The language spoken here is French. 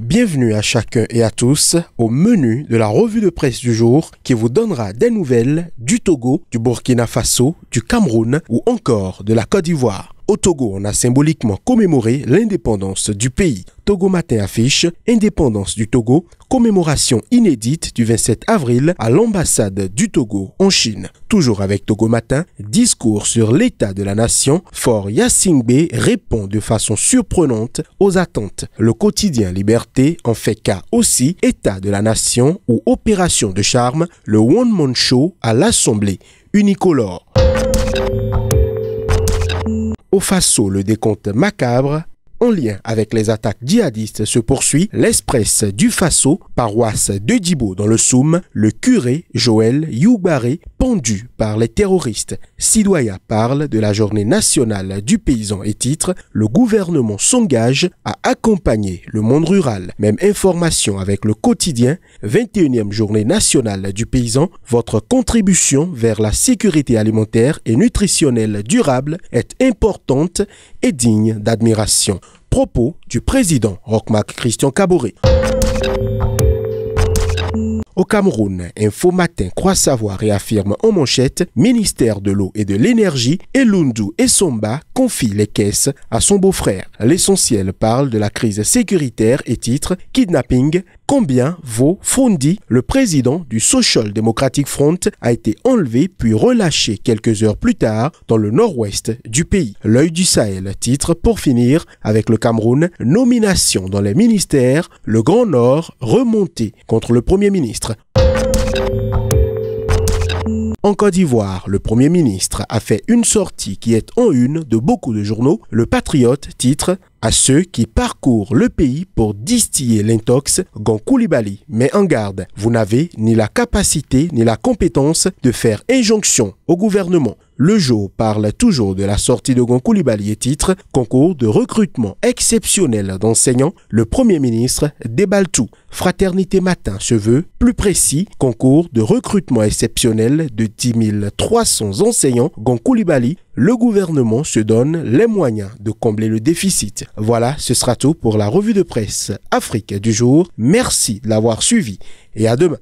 Bienvenue à chacun et à tous au menu de la revue de presse du jour qui vous donnera des nouvelles du Togo, du Burkina Faso, du Cameroun ou encore de la Côte d'Ivoire. Au Togo, on a symboliquement commémoré l'indépendance du pays. Togo Matin affiche Indépendance du Togo, commémoration inédite du 27 avril à l'ambassade du Togo en Chine. Toujours avec Togo Matin, discours sur l'état de la nation, Fort Yassingbe répond de façon surprenante aux attentes. Le quotidien Liberté en fait cas aussi état de la nation ou opération de charme, le One Man Show à l'Assemblée unicolore. Au Faso, le décompte macabre en lien avec les attaques djihadistes se poursuit, l'Express du Faso, paroisse de Djibo dans le Soum, le curé Joël Youbaré pendu par les terroristes. Sidoya parle de la journée nationale du paysan et titre Le gouvernement s'engage à accompagner le monde rural. Même information avec le quotidien 21e journée nationale du paysan. Votre contribution vers la sécurité alimentaire et nutritionnelle durable est importante et digne d'admiration. Propos du président Rockmark Christian Caboret. Au Cameroun, Info Matin croit savoir et affirme en manchette ministère de l'eau et de l'énergie, Elundu et Somba confient les caisses à son beau-frère. L'essentiel parle de la crise sécuritaire et titre Kidnapping. Combien vaut Fondi Le président du Social Democratic Front a été enlevé puis relâché quelques heures plus tard dans le nord-ouest du pays. L'œil du Sahel titre pour finir avec le Cameroun, nomination dans les ministères, le Grand Nord remonté contre le Premier ministre. En Côte d'Ivoire, le Premier ministre a fait une sortie qui est en une de beaucoup de journaux. Le Patriote titre à ceux qui parcourent le pays pour distiller l'intox, Gon Koulibaly met en garde. Vous n'avez ni la capacité ni la compétence de faire injonction au gouvernement. Le jour parle toujours de la sortie de Gon Koulibaly et titre Concours de recrutement exceptionnel d'enseignants. Le Premier ministre déballe tout. Fraternité Matin se veut plus précis. Concours de recrutement exceptionnel de 10 300 enseignants. Gon Koulibaly le gouvernement se donne les moyens de combler le déficit. Voilà, ce sera tout pour la revue de presse Afrique du jour. Merci de l'avoir suivi et à demain.